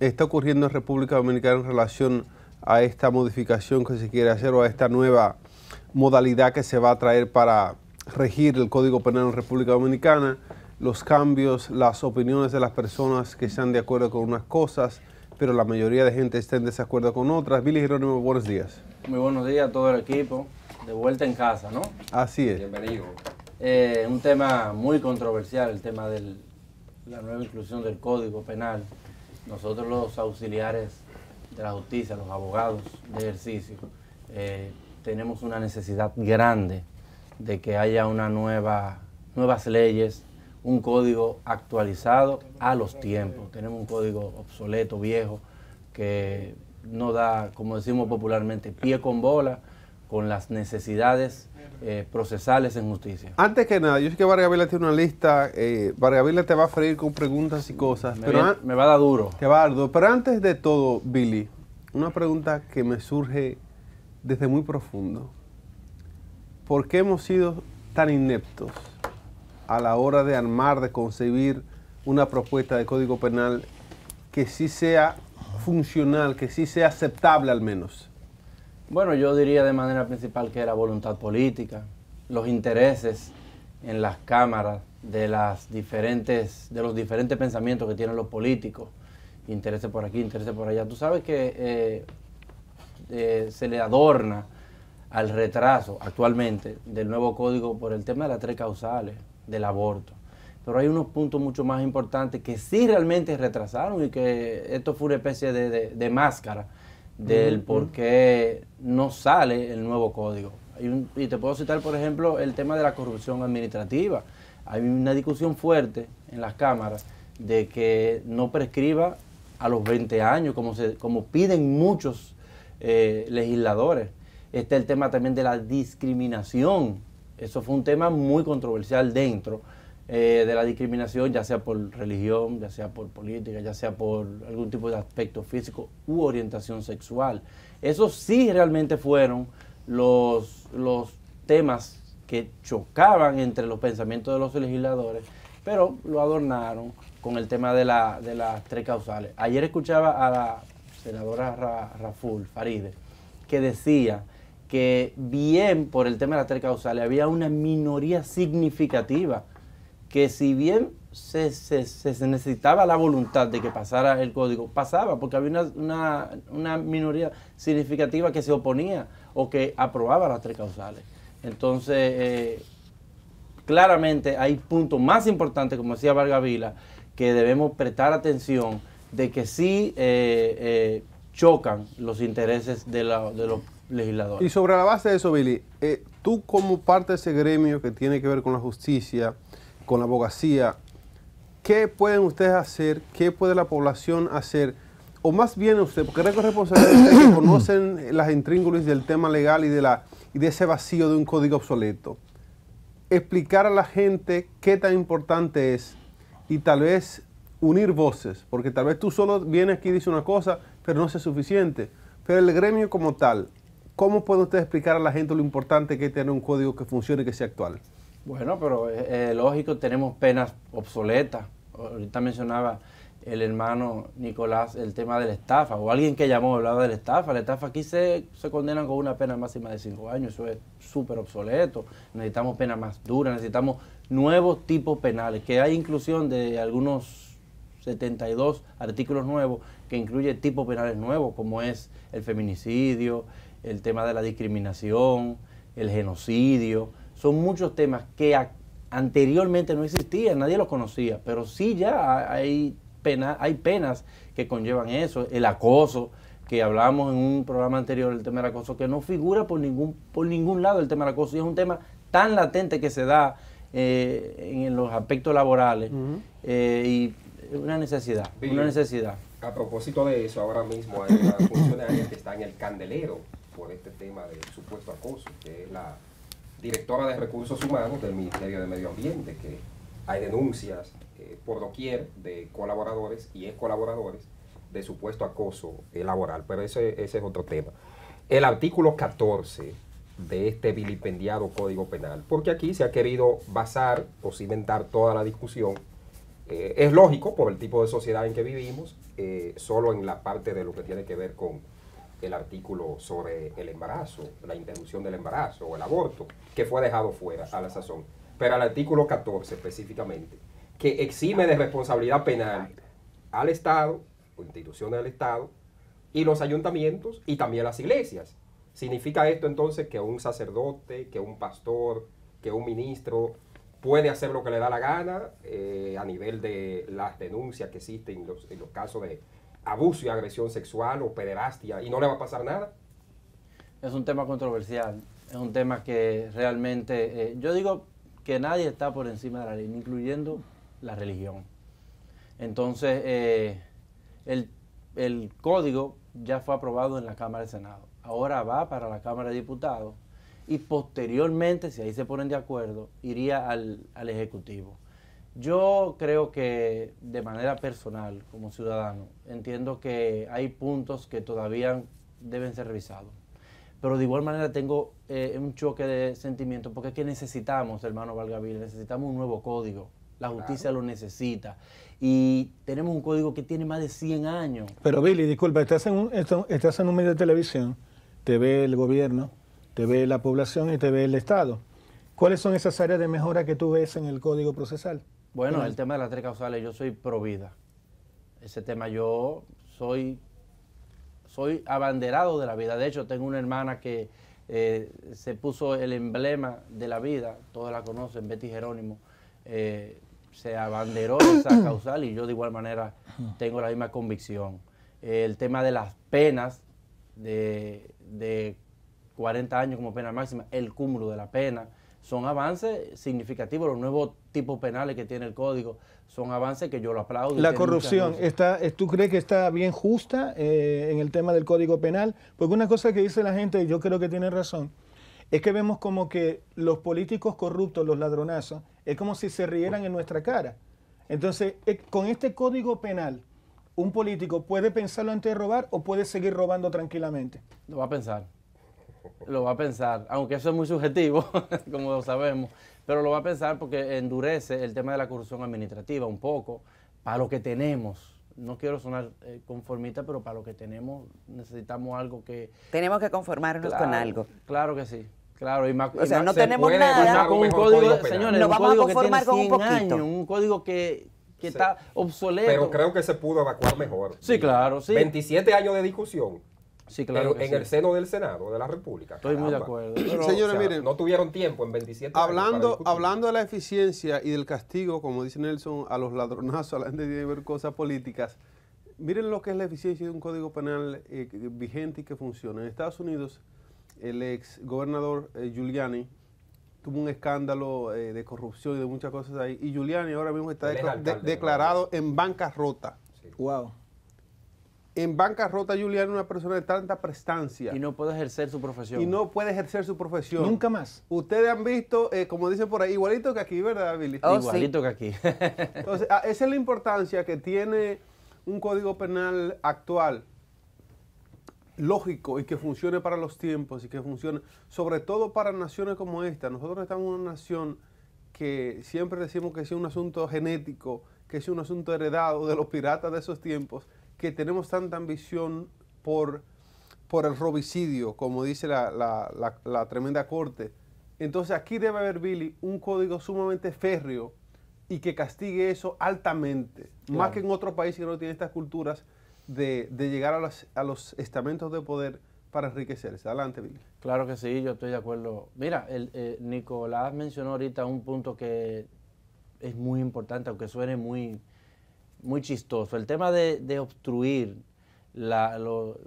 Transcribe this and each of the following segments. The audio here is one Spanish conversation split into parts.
está ocurriendo en República Dominicana en relación a esta modificación que se quiere hacer o a esta nueva modalidad que se va a traer para regir el Código Penal en República Dominicana, los cambios, las opiniones de las personas que están de acuerdo con unas cosas, pero la mayoría de gente está en desacuerdo con otras. Billy Jerónimo, buenos días. Muy buenos días a todo el equipo. De vuelta en casa, ¿no? Así es. Bienvenido. Eh, un tema muy controversial, el tema de la nueva inclusión del Código Penal. Nosotros los auxiliares de la justicia, los abogados de ejercicio, eh, tenemos una necesidad grande de que haya una nueva, nuevas leyes, un código actualizado a los tiempos. Tenemos un código obsoleto, viejo, que no da, como decimos popularmente, pie con bola con las necesidades eh, procesales en justicia. Antes que nada, yo sé que Vargas tiene una lista, eh, Vargas te va a freír con preguntas y cosas. Me, pero me va a dar duro. Te va a dar duro. Pero antes de todo, Billy, una pregunta que me surge desde muy profundo. ¿Por qué hemos sido tan ineptos a la hora de armar, de concebir una propuesta de código penal que sí sea funcional, que sí sea aceptable al menos? Bueno, yo diría de manera principal que era voluntad política, los intereses en las cámaras de las diferentes, de los diferentes pensamientos que tienen los políticos, intereses por aquí, intereses por allá. Tú sabes que eh, eh, se le adorna al retraso actualmente del nuevo código por el tema de las tres causales del aborto. Pero hay unos puntos mucho más importantes que sí realmente retrasaron y que esto fue una especie de máscara del por qué no sale el nuevo código. y te puedo citar, por ejemplo, el tema de la corrupción administrativa. Hay una discusión fuerte en las cámaras de que no prescriba a los 20 años, como, se, como piden muchos eh, legisladores. Está el tema también de la discriminación. Eso fue un tema muy controversial dentro eh, de la discriminación, ya sea por religión, ya sea por política, ya sea por algún tipo de aspecto físico u orientación sexual. Esos sí realmente fueron los, los temas que chocaban entre los pensamientos de los legisladores, pero lo adornaron con el tema de, la, de las tres causales. Ayer escuchaba a la senadora Raful Faride que decía que bien por el tema de las tres causales había una minoría significativa que si bien se, necesitaba la voluntad de que pasara el código, pasaba, porque había una, minoría significativa que se oponía o que aprobaba las tres causales. Entonces, eh, claramente hay puntos más importantes, como decía Vargas Vila, que debemos prestar atención de que sí eh, eh, chocan los intereses de, de, los legisladores. Y sobre la base de eso, Billy, tú como parte de ese gremio que tiene que ver con la justicia, con la abogacía, ¿qué pueden ustedes hacer? ¿Qué puede la población hacer? O más bien usted, porque de ustedes que conocen las intríngulis del tema legal y de, la, de ese vacío de un código obsoleto. Explicar a la gente qué tan importante es y tal vez unir voces, porque tal vez tú solo vienes aquí y dices una cosa, pero no es suficiente. Pero el gremio como tal, ¿cómo puede usted explicar a la gente lo importante que es tener un código que funcione y que sea actual? Bueno, pero eh, lógico, tenemos penas obsoletas. Ahorita mencionaba el hermano Nicolás el tema de la estafa, o alguien que llamó hablaba de la estafa. La estafa aquí se, se condena con una pena máxima de cinco años, eso es súper obsoleto. Necesitamos penas más duras, necesitamos nuevos tipos penales, que hay inclusión de algunos 72 artículos nuevos que incluye tipos penales nuevos, como es el feminicidio, el tema de la discriminación, el genocidio son muchos temas que anteriormente no existían, nadie los conocía, pero sí ya hay, pena, hay penas que conllevan eso, el acoso, que hablamos en un programa anterior, el tema del acoso, que no figura por ningún, por ningún lado el tema del acoso, y es un tema tan latente que se da eh, en los aspectos laborales eh, y una necesidad, una necesidad. A propósito de eso, ahora mismo hay una funcionaria que está en el candelero por este tema del supuesto acoso, que es la directora de Recursos Humanos del Ministerio de Medio Ambiente, que hay denuncias eh, por doquier de colaboradores y ex colaboradores de supuesto acoso eh, laboral, pero ese, es otro tema. El artículo 14 de este vilipendiado Código Penal, porque aquí se ha querido basar o cimentar toda la discusión Eh, es lógico por el tipo de sociedad en que vivimos, solo en la parte de lo que tiene que ver con el artículo sobre el embarazo, la interrupción del embarazo o el aborto, que fue dejado fuera a la sazón. Pero al artículo 14 específicamente, que exime de responsabilidad penal al Estado o instituciones del Estado y los ayuntamientos y también las iglesias. ¿Significa esto entonces que un sacerdote, que un pastor, que un ministro puede hacer lo que le da la gana eh, a nivel de las denuncias que existen en los, en los casos de abuso y agresión sexual o pederastia y no le va a pasar nada? Es un tema controversial, es un tema que realmente, eh, yo digo que nadie está por encima de la ley, incluyendo la religión. Entonces, eh, el, el código ya fue aprobado en la Cámara del Senado, ahora va para la Cámara de Diputados y posteriormente, si ahí se ponen de acuerdo, iría al, al Ejecutivo. Yo creo que de manera personal, como ciudadano, entiendo que hay puntos que todavía deben ser revisados. Pero de igual manera tengo eh, un choque de sentimientos porque es que necesitamos, hermano Valgaville, necesitamos un nuevo código. La justicia lo necesita. Y tenemos un código que tiene más de 100 años. Pero Billy, disculpa, estás en un, estás en un medio de televisión, te ve el gobierno, te ve la población y te ve el Estado. ¿Cuáles son esas áreas de mejora que tú ves en el Código Procesal? Bueno, el tema de las tres causales, yo soy pro vida. Ese tema yo soy, soy abanderado de la vida. De hecho, tengo una hermana que eh, se puso el emblema de la vida, todos la conocen, Betty Jerónimo, eh, se abanderó de esa causal y yo de igual manera tengo la misma convicción. Eh, el tema de las penas de, de 40 años como pena máxima, el cúmulo de la pena, son avances significativos. Los nuevos tipos penales que tiene el código son avances que yo lo aplaudo. La corrupción, está, ¿tú crees que está bien justa eh, en el tema del Código Penal? Porque una cosa que dice la gente, y yo creo que tiene razón, es que vemos como que los políticos corruptos, los ladronazos, es como si se rieran en nuestra cara. Entonces, eh, con este Código Penal, ¿un político puede pensarlo antes de robar o puede seguir robando tranquilamente? Lo va a pensar. Lo va a pensar, aunque eso es muy subjetivo, como lo sabemos, pero lo va a pensar porque endurece el tema de la corrupción administrativa un poco para lo que tenemos. No quiero sonar eh, conformista, pero para lo que tenemos necesitamos algo que... Tenemos que conformarnos con algo. Claro que sí, claro. Y más, O y sea, más- no se tenemos puede nada. con un mejor código, señores, Nos un vamos a código que conformar con un 100 poquito. años, un código que, que Sí. está obsoleto. Pero creo que se pudo evacuar mejor. Sí, claro, sí. 27 años de discusión sí, claro en, en sí. el seno del Senado de la República. Estoy muy de acuerdo. Señores, O sea, miren, no tuvieron tiempo en 27 años para Hablando, discutir. hablando de la eficiencia y del castigo, como dice Nelson, a los ladronazos, a la gente tiene que ver cosas políticas, miren lo que es la eficiencia de un código penal eh, vigente y que funciona. En Estados Unidos, el ex gobernador eh, Giuliani tuvo un escándalo eh, de corrupción y de muchas cosas ahí, y Giuliani ahora mismo está de- de declarado en bancarrota. Sí. Wow. En bancarrota, es una persona de tanta prestancia Y no puede ejercer su profesión. y no puede ejercer su profesión. Nunca más. Ustedes han visto, eh, como dicen por ahí, igualito que aquí, ¿verdad, Billy? Oh, sí. Igualito que aquí. Entonces, ah, esa es la importancia que tiene un código penal actual, lógico y que funcione para los tiempos y que funcione sobre todo para naciones como esta. Nosotros estamos en una nación que siempre decimos que es un asunto genético, que es un asunto heredado de los piratas de esos tiempos, que tenemos tanta ambición por, por el robicidio, como dice la, la- la- la tremenda corte. Entonces aquí debe haber, Billy, un código sumamente férreo y que castigue eso altamente, más que en otros países que no tienen estas culturas de, de llegar a, las- a los estamentos de poder para enriquecerse. Adelante, Billy. Claro que sí, yo estoy de acuerdo. Mira, el, eh, Nicolás mencionó ahorita un punto que es muy importante, aunque suene muy, muy chistoso. El tema de, de obstruir la- lo-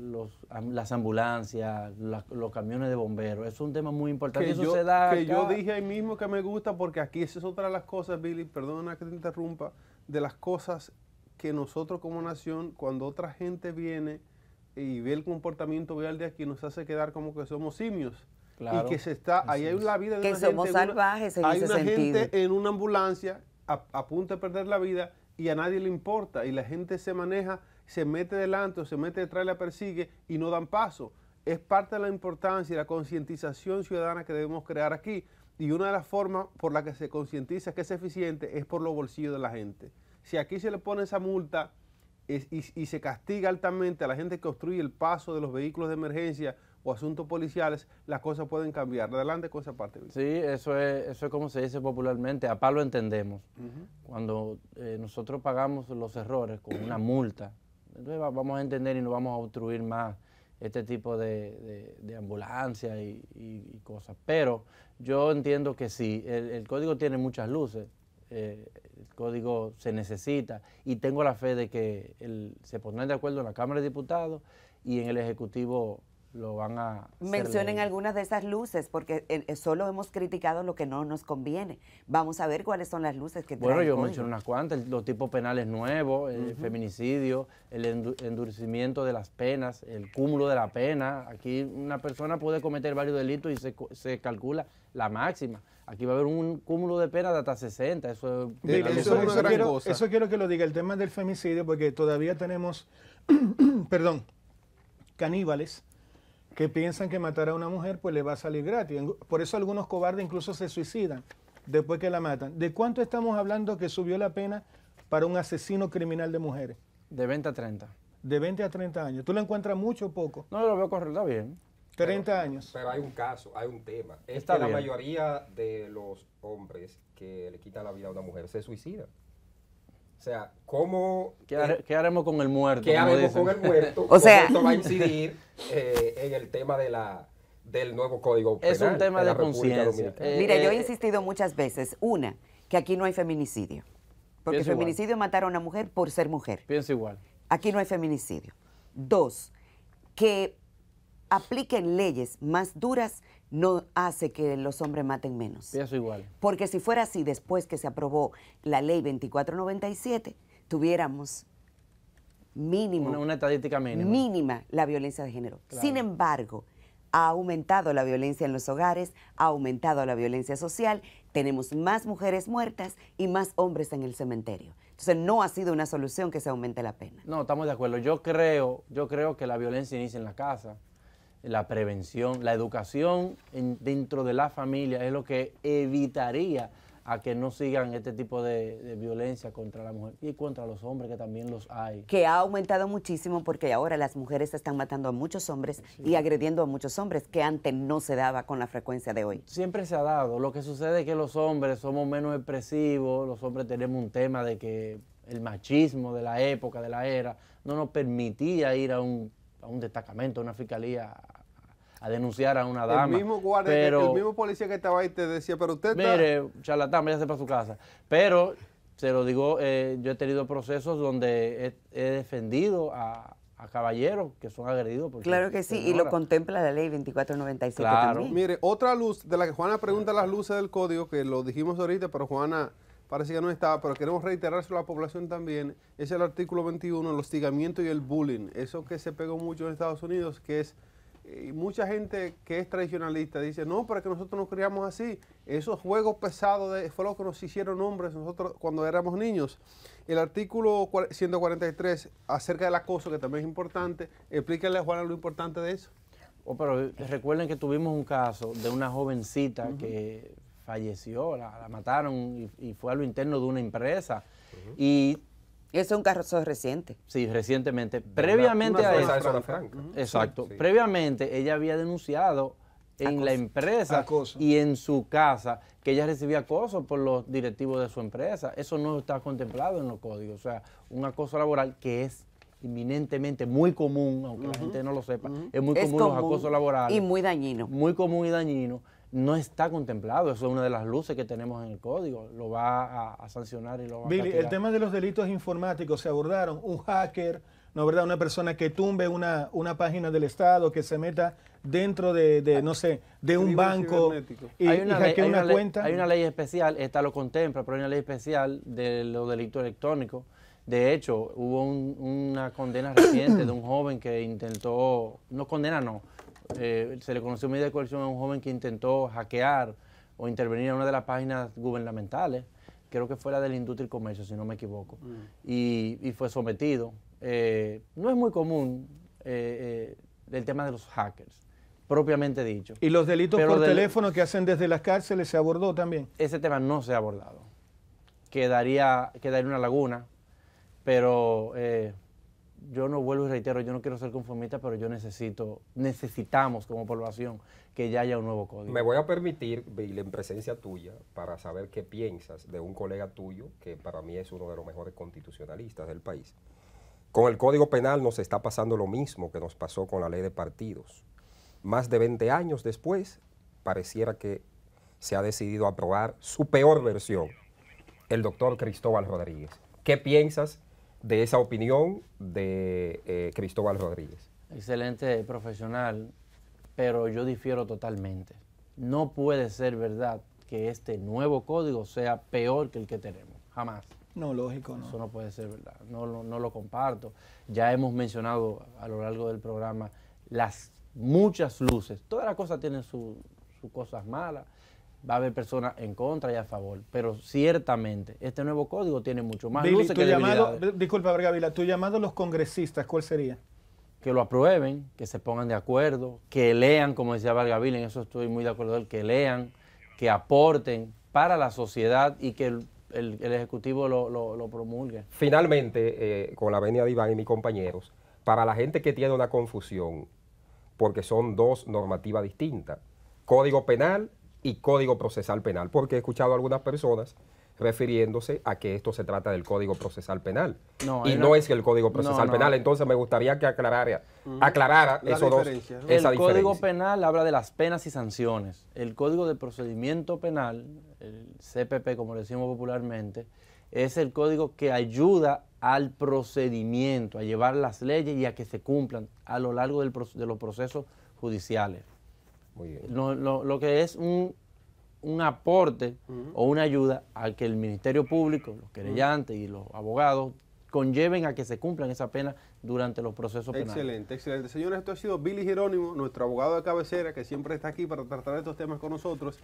los- las ambulancias, la- los camiones de bomberos, es un tema muy importante. Que, Eso yo, se da que yo dije ahí mismo que me gusta porque aquí esa es otra de las cosas, Billy, perdona que te interrumpa, de las cosas que nosotros como nación, cuando otra gente viene y ve el comportamiento vial de aquí, nos hace quedar como que somos simios. Claro, y que se está, ahí hay la vida de Que una somos gente salvajes en hay ese una sentido. gente en una ambulancia a, a punto de perder la vida y a nadie le importa y la gente se maneja, se mete delante o se mete detrás la persigue y no dan paso. Es parte de la importancia y la concientización ciudadana que debemos crear aquí. y una de las formas por la que se concientiza que es eficiente es por los bolsillos de la gente. Si aquí se le pone esa multa y, y se castiga altamente a la gente que obstruye el paso de los vehículos de emergencia o asuntos policiales, las cosas pueden cambiar. Adelante con esa parte. Sí, eso es, eso es como se dice popularmente, a palo entendemos. Cuando eh, nosotros pagamos los errores con una multa, entonces vamos a entender y no vamos a obstruir más este tipo de, de, ambulancia y, cosas. Pero yo entiendo que sí, el, código tiene muchas luces, eh, el código se necesita y tengo la fe de que el, se pondrán de acuerdo en la Cámara de Diputados y en el Ejecutivo lo van a... Mencionen algunas de esas luces, porque eh, solo hemos criticado lo que no nos conviene. Vamos a ver cuáles son las luces que Bueno, yo mencioné unas cuantas, los tipos penales nuevos, el feminicidio, el endurecimiento de las penas, el cúmulo de la pena. Aquí una persona puede cometer varios delitos y se, se calcula la máxima. Aquí va a haber un cúmulo de pena de hasta 60. Eso, quiero, eso quiero que lo diga, el tema del femicidio, porque todavía tenemos, perdón, caníbales que piensan que matar a una mujer pues le va a salir gratis. Por eso algunos cobardes incluso se suicidan después que la matan. ¿De cuánto estamos hablando que subió la pena para un asesino criminal de mujeres? De 20 a 30. De 20 a 30 años. ¿Tú lo encuentras mucho o poco? No, lo veo correcto, bien. 30 años. Pero hay un caso, hay un tema. Es que la mayoría de los hombres que le quitan la vida a una mujer se suicidan. O sea, ¿cómo... ¿Qué, haremos con el muerto? ¿Qué haremos con el muerto? o sea... Esto va a incidir eh, en el tema de la, del nuevo Código Penal. Es un tema de, conciencia. Eh, Mira, yo he eh, insistido muchas veces. Una, que aquí no hay feminicidio. Porque el feminicidio es matar a una mujer por ser mujer. Pienso igual. Aquí no hay feminicidio. Dos, que apliquen leyes más duras no hace que los hombres maten menos. Eso igual. Porque si fuera así, después que se aprobó la ley 2497, tuviéramos mínimo. Una, estadística mínima. Mínima la violencia de género. Sin embargo, ha aumentado la violencia en los hogares, ha aumentado la violencia social, tenemos más mujeres muertas y más hombres en el cementerio. Entonces no ha sido una solución que se aumente la pena. No, estamos de acuerdo. Yo creo, yo creo que la violencia inicia en la casa la prevención, la educación dentro de la familia es lo que evitaría a que no sigan este tipo de, violencia contra la mujer y contra los hombres, que también los hay. Que ha aumentado muchísimo porque ahora las mujeres están matando a muchos hombres y agrediendo a muchos hombres, que antes no se daba con la frecuencia de hoy. Siempre se ha dado. Lo que sucede es que los hombres somos menos expresivos, los hombres tenemos un tema de que el machismo de la época, de la era, no nos permitía ir a un a un destacamento, a una fiscalía a denunciar a una dama. El mismo guardia, pero, el mismo policía que estaba ahí te decía, pero usted Mire, charlatán, váyase para su casa. Pero, se lo digo, eh, yo he tenido procesos donde he, defendido a, caballeros que son agredidos. Por claro que sí, y lo contempla la ley 2497 claro. Mire, otra luz de la que Juana pregunta las luces del código, que lo dijimos ahorita, pero Juana parece que no estaba, pero queremos reiterarse a la población también, es el artículo 21, el hostigamiento y el bullying. Eso que se pegó mucho en Estados Unidos, que es, eh, mucha gente que es tradicionalista dice, no, para que nosotros nos criamos así. Esos juegos pesados de, fue lo que nos hicieron hombres nosotros cuando éramos niños. El artículo 143, acerca del acoso, que también es importante, explíquenle a Juana lo importante de eso. Oh, pero recuerden que tuvimos un caso de una jovencita que falleció, la, mataron y, fue a lo interno de una empresa. Y eso es un caso reciente. Sí, recientemente. Previamente a eso. Exacto. Previamente ella había denunciado en la empresa y en su casa que ella recibía acoso por los directivos de su empresa. Eso no está contemplado en los códigos. O sea, un acoso laboral que es inminentemente muy común, aunque la gente no lo sepa, es muy común, los acosos laborales. Y muy dañino. Muy común y dañino no está contemplado. Eso es una de las luces que tenemos en el código. Lo va a, sancionar y lo va a Billy, el tema de los delitos informáticos se abordaron. Un hacker, ¿no verdad? Una persona que tumbe una, una página del Estado, que se meta dentro de, no sé, de un banco y, hay una, una, cuenta. hay una ley especial, esta lo contempla, pero hay una ley especial de los delitos electrónicos. De hecho, hubo una condena reciente de un joven que intentó, no condena no, eh, se le conoció medida de coerción a un joven que intentó hackear o intervenir en una de las páginas gubernamentales, creo que fue la del Industria y Comercio, si no me equivoco, mm. y, fue sometido. Eh, no es muy común eh, el tema de los hackers, propiamente dicho. Y los delitos Pero por del- teléfono que hacen desde las cárceles se abordó también. Ese tema no se ha abordado. Quedaría, quedaría una laguna, pero eh, yo no vuelvo y reitero, yo no quiero ser conformista, pero yo necesito, necesitamos como población que ya haya un nuevo código. Me voy a permitir, Bill, en presencia tuya, para saber qué piensas de un colega tuyo, que para mí es uno de los mejores constitucionalistas del país. Con el Código Penal nos está pasando lo mismo que nos pasó con la ley de partidos. Más de 20 años después, pareciera que se ha decidido aprobar su peor versión, el doctor Cristóbal Rodríguez. ¿Qué piensas de esa opinión de eh, Cristóbal Rodríguez? Excelente profesional, pero yo difiero totalmente. No puede ser verdad que este nuevo código sea peor que el que tenemos, jamás. No, lógico, no. Eso no puede ser verdad, no, lo- no lo comparto. Ya hemos mencionado a lo largo del programa las muchas luces. Todas las cosas tienen su- sus cosas malas. Va a haber personas en contra y a favor, pero ciertamente este nuevo código tiene mucho más Billy, luces tu que llamado, disculpa, Vargas Vila, tu llamado a los congresistas, ¿cuál sería? Que lo aprueben, que se pongan de acuerdo, que lean, como decía Vargavila, en eso estoy muy de acuerdo, que lean, que aporten para la sociedad y que el, el- el Ejecutivo lo, lo- lo promulgue. Finalmente, eh, con la venia de Iván y mis compañeros, para la gente que tiene una confusión, porque son dos normativas distintas, Código Penal y Código Procesal Penal, porque he escuchado a algunas personas refiriéndose a que esto se trata del Código Procesal Penal No, y no es el Código Procesal No, no. Penal. Entonces me gustaría que aclarara, aclarara La esos dos, diferencia, ¿no? esa el Código diferencia. Penal habla de las penas y sanciones. El Código de Procedimiento Penal, el CPP como le decimos popularmente, es el código que ayuda al procedimiento, a llevar las leyes y a que se cumplan a lo largo del de los procesos judiciales. Muy bien. Lo, lo- lo que es un, un aporte o una ayuda a que el Ministerio Público, los querellantes y los abogados conlleven a que se cumplan esa pena durante los procesos penales. Excelente, excelente. Señores, esto ha sido Billy Jerónimo, nuestro abogado de cabecera, que siempre está aquí para tratar estos temas con nosotros.